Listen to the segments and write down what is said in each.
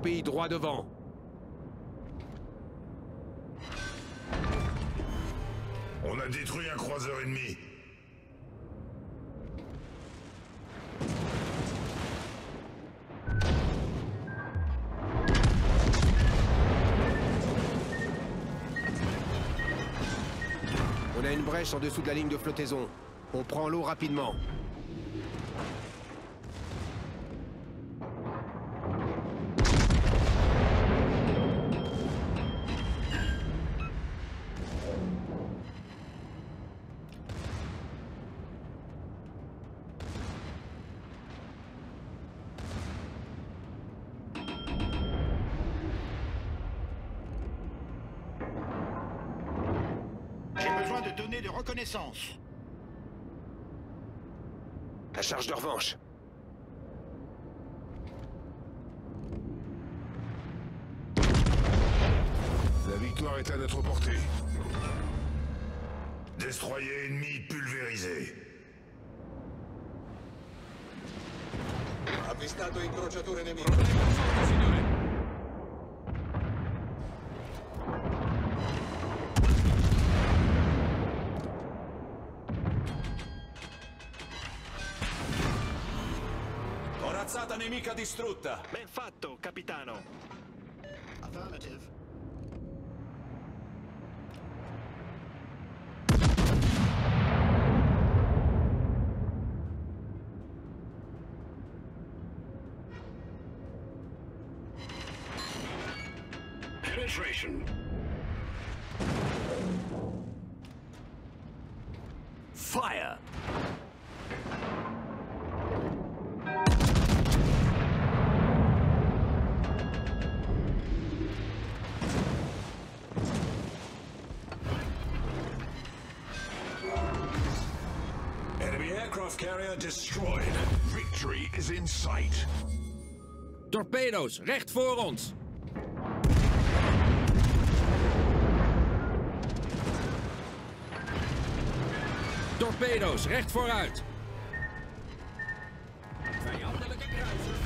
torpille droit devant. On a détruit un croiseur ennemi. On a une brèche en dessous de la ligne de flottaison. On prend l'eau rapidement. Besoin de données de reconnaissance. La charge de revanche. La victoire est à notre portée. Destroyer ennemi pulvérisé. Avvistato incrociatore nemico. Corazzata nemica distrutta. Ben fatto, capitano. Affirmative. Penetration. Fire! Aircraft carrier destroyed. Victory is in sight. Torpedo's, recht voor ons. Torpedo's, recht vooruit. Vijandelijke kruiser.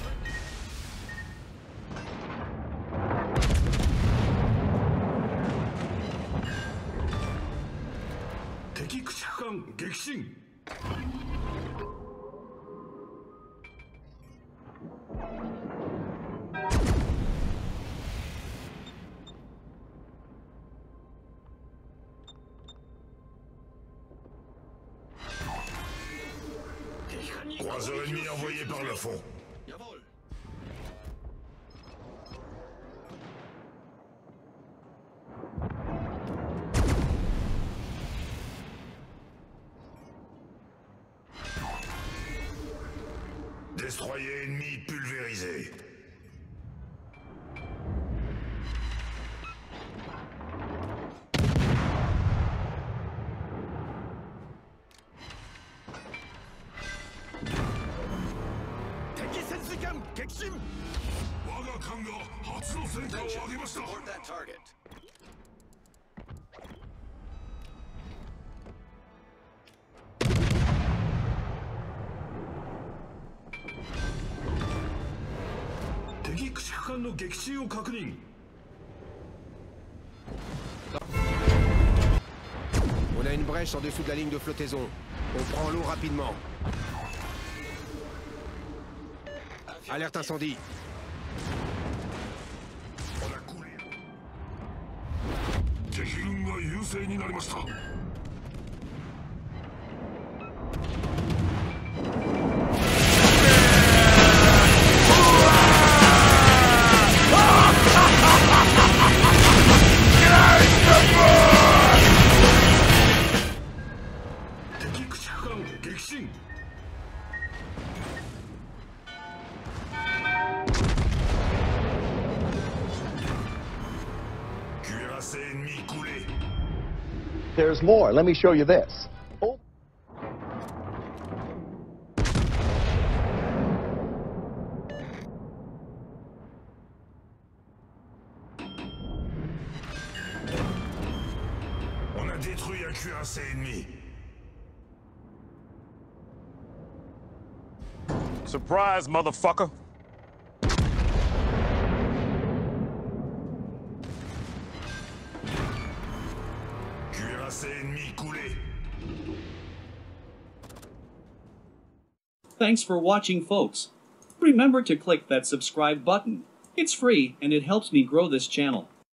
Croiseur ennemi envoyé par le fond. Destroyer ennemi pulvérisé. Support that target. On a une brèche en dessous de la ligne de flottaison. On prend l'eau rapidement. Alerte incendie. On a coulé. 敵軍が優勢になりました。 敵駆逐艦撃沈 Alerte incendie. Sing! There's more. Let me show you this. Oh, On a détruit un cuirassé ennemi. Surprise, motherfucker. Thanks for watching, folks. Remember to click that subscribe button. It's free and it helps me grow this channel.